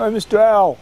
Hi, Mr. Owl.